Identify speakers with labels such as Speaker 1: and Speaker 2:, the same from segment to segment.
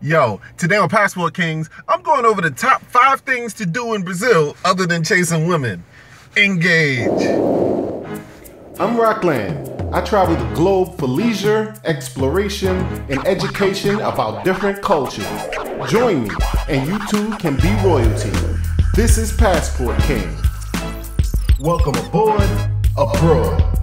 Speaker 1: Yo, today on Passport Kings, I'm going over the top five things to do in Brazil other than chasing women. Engage.
Speaker 2: I'm Roklan. I travel the globe for leisure, exploration, and education about different cultures. Join me, and you too can be royalty. This is Passport King. Welcome aboard, abroad.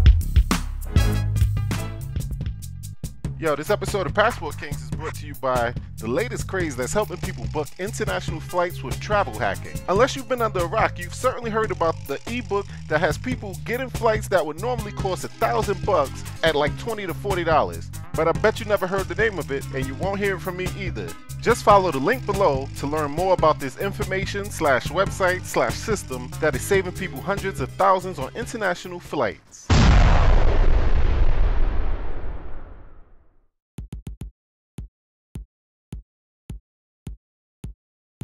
Speaker 2: Yo, this episode of Passport Kings is brought to you by the latest craze that's helping people book international flights with travel hacking. Unless you've been under a rock, you've certainly heard about the ebook that has people getting flights that would normally cost a thousand bucks at like twenty to forty dollars. But I bet you never heard the name of it, and you won't hear it from me either. Just follow the link below to learn more about this information slash website slash system that is saving people hundreds of thousands on international flights.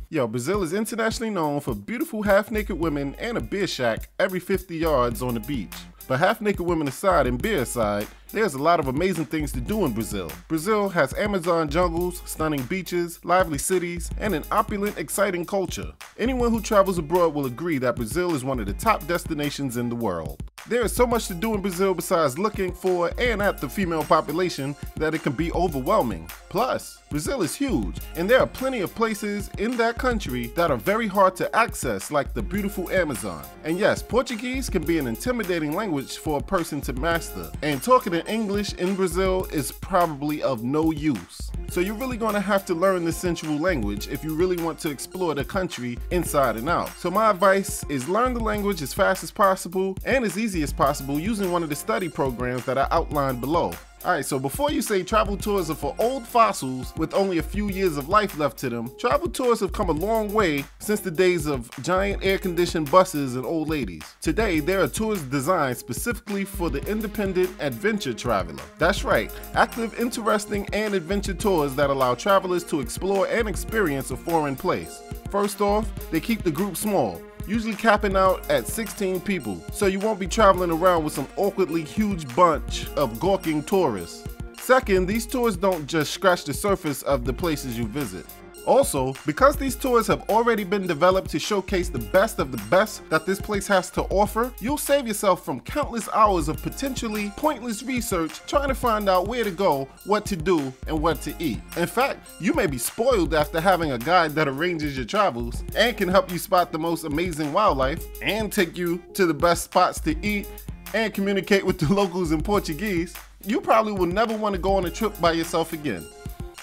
Speaker 2: Yo, Brazil is internationally known for beautiful half naked women and a beer shack every 50 yards on the beach. But half naked women aside and beer aside, there's a lot of amazing things to do in Brazil. Brazil has Amazon jungles, stunning beaches, lively cities, and an opulent, exciting culture. Anyone who travels abroad will agree that Brazil is one of the top destinations in the world. There is so much to do in Brazil besides looking for and at the female population that it can be overwhelming. Plus, Brazil is huge, and there are plenty of places in that country that are very hard to access, like the beautiful Amazon. And yes, Portuguese can be an intimidating language for a person to master, and talking in English in Brazil is probably of no use. So you're really going to have to learn the sensual language if you really want to explore the country inside and out. So my advice is learn the language as fast as possible and as easy as possible using one of the study programs that I outlined below. Alright, so before you say travel tours are for old fossils with only a few years of life left to them, travel tours have come a long way since the days of giant air conditioned buses and old ladies. Today, there are tours designed specifically for the independent adventure traveler. That's right, active, interesting, and adventure tours that allow travelers to explore and experience a foreign place. First off, they keep the group small usually capping out at 16 people, so you won't be traveling around with some awkwardly huge bunch of gawking tourists. Second, these tours don't just scratch the surface of the places you visit. Also, because these tours have already been developed to showcase the best of the best that this place has to offer, you'll save yourself from countless hours of potentially pointless research trying to find out where to go, what to do, and what to eat. In fact, you may be spoiled after having a guide that arranges your travels and can help you spot the most amazing wildlife and take you to the best spots to eat and communicate with the locals in Portuguese. You probably will never want to go on a trip by yourself again.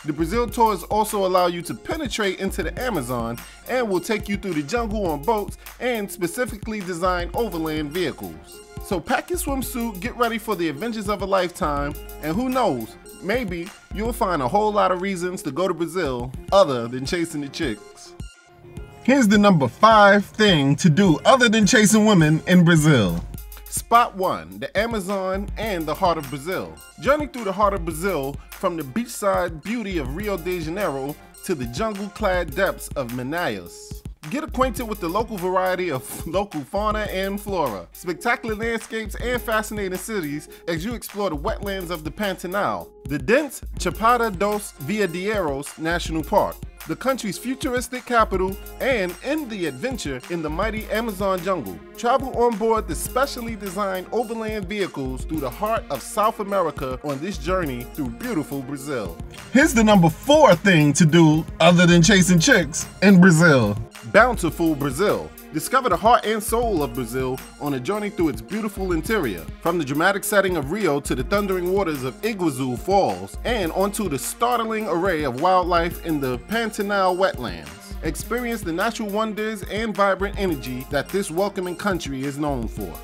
Speaker 2: The Brazil tours also allow you to penetrate into the Amazon and will take you through the jungle on boats and specifically designed overland vehicles. So pack your swimsuit, get ready for the adventures of a lifetime, and who knows, maybe you'll find a whole lot of reasons to go to Brazil other than chasing the chicks.
Speaker 1: Here's the number five thing to do other than chasing women in Brazil.
Speaker 2: Spot 1 The Amazon and the heart of Brazil. Journey through the heart of Brazil from the beachside beauty of Rio de Janeiro to the jungle clad depths of Manaus. Get acquainted with the local variety of local fauna and flora, spectacular landscapes, and fascinating cities as you explore the wetlands of the Pantanal, the dense Chapada dos Veadeiros National Park, the country's futuristic capital, and end the adventure in the mighty Amazon jungle. Travel on board the specially designed overland vehicles through the heart of South America on this journey through beautiful Brazil.
Speaker 1: Here's the number four thing to do other than chasing chicks in Brazil.
Speaker 2: Bountiful Brazil. Discover the heart and soul of Brazil on a journey through its beautiful interior, from the dramatic setting of Rio to the thundering waters of Iguazu Falls, and onto the startling array of wildlife in the Pantanal wetlands. Experience the natural wonders and vibrant energy that this welcoming country is known for.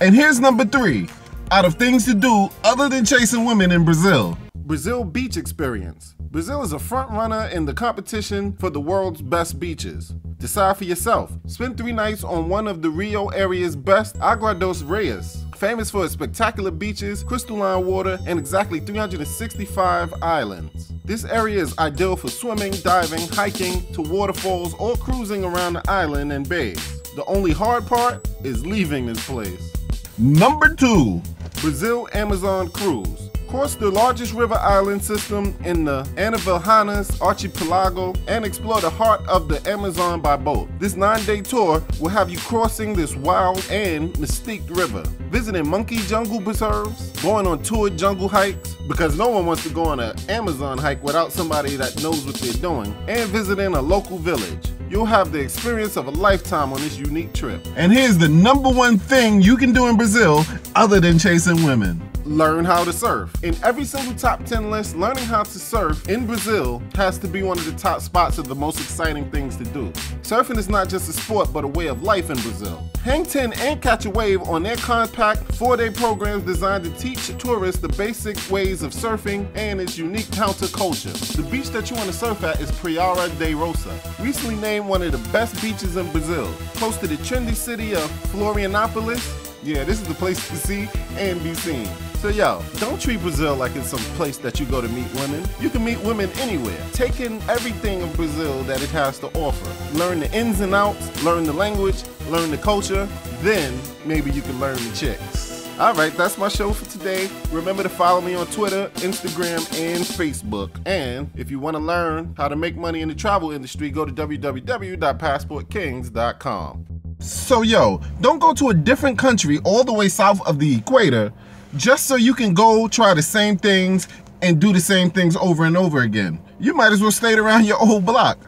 Speaker 1: And here's number three out of things to do other than chasing women in Brazil.
Speaker 2: Brazil Beach Experience. Brazil is a front runner in the competition for the world's best beaches. Decide for yourself. Spend three nights on one of the Rio area's best Angra dos Reis, famous for its spectacular beaches, crystalline water, and exactly 365 islands. This area is ideal for swimming, diving, hiking to waterfalls, or cruising around the island and bays. The only hard part is leaving this place.
Speaker 1: Number two,
Speaker 2: Brazil Amazon Cruise. Cross the largest river island system in the Anavilhanas archipelago and explore the heart of the Amazon by boat. This nine-day tour will have you crossing this wild and mystique river, visiting monkey jungle preserves, going on tour jungle hikes, because no one wants to go on an Amazon hike without somebody that knows what they're doing, and visiting a local village. You'll have the experience of a lifetime on this unique trip.
Speaker 1: And here's the number one thing you can do in Brazil other than chasing women
Speaker 2: learn how to surf. In every single top 10 list, learning how to surf in Brazil has to be one of the top spots of the most exciting things to do. Surfing is not just a sport, but a way of life in Brazil. Hang 10 and catch a wave on their compact four-day programs designed to teach tourists the basic ways of surfing and its unique counterculture. The beach that you want to surf at is Praia de Rosa, recently named one of the best beaches in Brazil, close to the trendy city of Florianopolis. Yeah, this is the place to see and be seen. So yo, don't treat Brazil like it's some place that you go to meet women. You can meet women anywhere. Take in everything of Brazil that it has to offer. Learn the ins and outs, learn the language, learn the culture, then maybe you can learn the chicks. All right, that's my show for today. Remember to follow me on Twitter, Instagram, and Facebook. And if you want to learn how to make money in the travel industry, go to www.passportkings.com.
Speaker 1: So, yo, don't go to a different country all the way south of the equator just so you can go try the same things and do the same things over and over again. You might as well stay around your old block.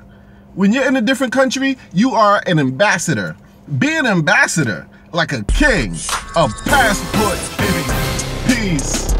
Speaker 1: When you're in a different country, you are an ambassador. Be an ambassador like a king, a passport. Peace.